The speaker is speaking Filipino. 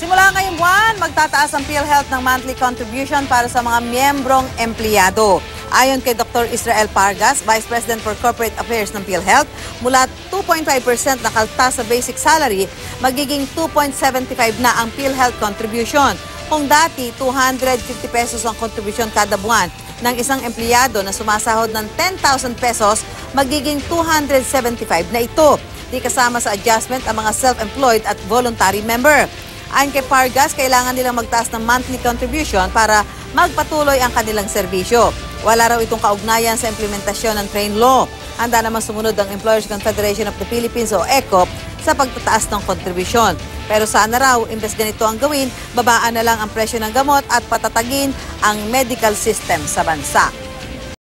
Simula ngayong buwan, magtataas ang PhilHealth ng monthly contribution para sa mga miyembrong empleyado. Ayon kay Dr. Israel Pargas, Vice President for Corporate Affairs ng PhilHealth, mula 2.5% na kaltas sa basic salary, magiging 2.75 na ang PhilHealth contribution. Kung dati 250 pesos ang contribution kada buwan ng isang empleyado na sumasahod ng 10,000 pesos, magiging 275 na ito. Di kasama sa adjustment ang mga self-employed at voluntary member. Ayon kay Pargas, kailangan nilang magtaas ng monthly contribution para magpatuloy ang kanilang serbisyo. Wala raw itong kaugnayan sa implementasyon ng train law. Handa naman sumunod ang Employers Confederation of the Philippines o ECOP sa pagtataas ng kontribusyon. Pero sana raw, imbes ganito ang gawin, babaan na lang ang presyo ng gamot at patatagin ang medical system sa bansa.